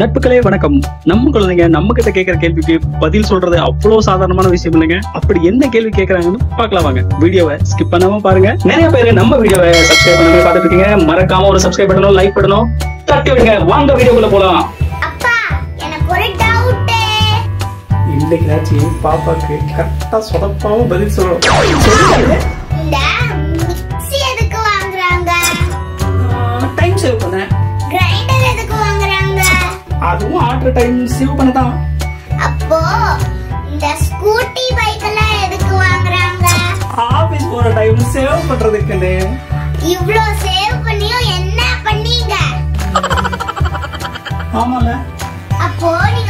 நட்புகளே வணக்கம். நம்ம குழந்தைங்க நம்ம கிட்ட கேட்கிற கேள்விக்கு பதில் சொல்றது அவ்வளவு சாதாரணமான விஷயம் இல்லைங்க. அப்படி என்ன கேள்வி கேட்கறாங்கன்னு பார்க்கலாம் வாங்க. வீடியோவை ஸ்கிப் பண்ணாம பாருங்க. நிறைய பேர் நம்ம வீடியோவை சப்ஸ்கிரைப் பண்ணாம பார்த்துட்டு இருக்கீங்க மறக்காம ஒரு சப்ஸ்கிரைப் பண்ணணும் லைக் பண்ணணும் தட்டி விடுங்க. வாங்க வீடியோக்குள்ள போலாம். அப்பா எனக்கு ஒரு டவுட் இன்னைக்காச்சும் பாப்பாக்கு கரெக்டா சொதப்பாம பதில் சொல்லணும். அதுவும் ஆர்டர் டைம் சேவ் பண்ண தான் அப்போ இந்த ஸ்கூட்டி பைக் எல்லாம் எதுக்கு வாங்குறாங்க? ஆபீஸ் போற டைம் சேவ் பண்றதுக்குன்னு. இவ்ளோ சேவ் பண்ணியும் என்ன பண்ணீங்க? ஆமால அப்போ நீங்க